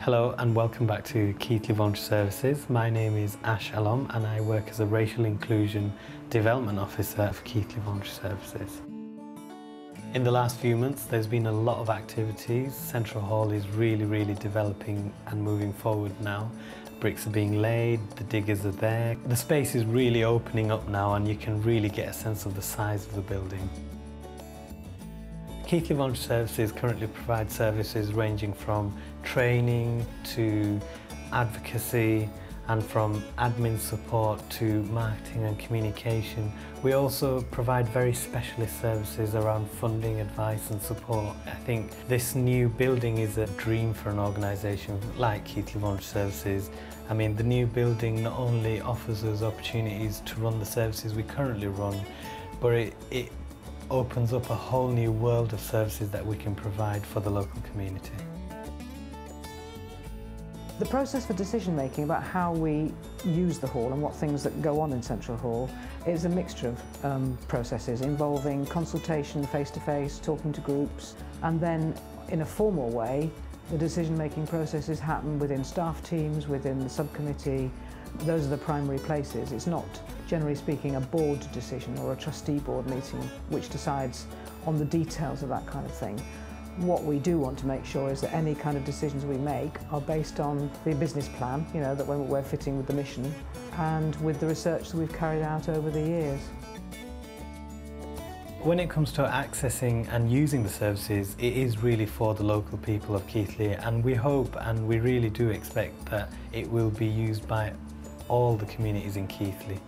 Hello and welcome back to Keighley Voluntary Services. My name is Ash Alom and I work as a Racial Inclusion Development Officer for Keighley Voluntary Services. In the last few months there's been a lot of activities. Central Hall is really, really developing and moving forward now. Bricks are being laid, the diggers are there. The space is really opening up now and you can really get a sense of the size of the building. Keighley Voluntary Services currently provide services ranging from training to advocacy and from admin support to marketing and communication. We also provide very specialist services around funding, advice and support. I think this new building is a dream for an organisation like Keighley Voluntary Services. I mean, the new building not only offers us opportunities to run the services we currently run, but it, it opens up a whole new world of services that we can provide for the local community. The process for decision making about how we use the hall and what things that go on in Central Hall is a mixture of um, processes involving consultation face to face, talking to groups, and then in a formal way the decision making processes happen within staff teams, within the subcommittee. Those are the primary places. It's not generally speaking, a board decision or a trustee board meeting which decides on the details of that kind of thing. What we do want to make sure is that any kind of decisions we make are based on the business plan, you know, that we're fitting with the mission and with the research that we've carried out over the years. When it comes to accessing and using the services, it is really for the local people of Keighley and we hope and we really do expect that it will be used by all the communities in Keighley.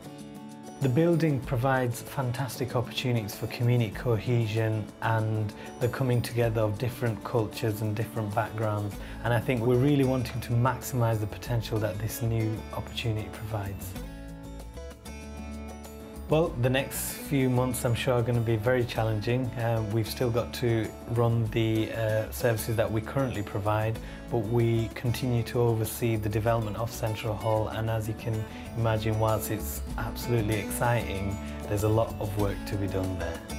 The building provides fantastic opportunities for community cohesion and the coming together of different cultures and different backgrounds and I think we're really wanting to maximise the potential that this new opportunity provides. Well, the next few months I'm sure are going to be very challenging. Um, we've still got to run the uh, services that we currently provide, but we continue to oversee the development of Central Hall and as you can imagine, whilst it's absolutely exciting, there's a lot of work to be done there.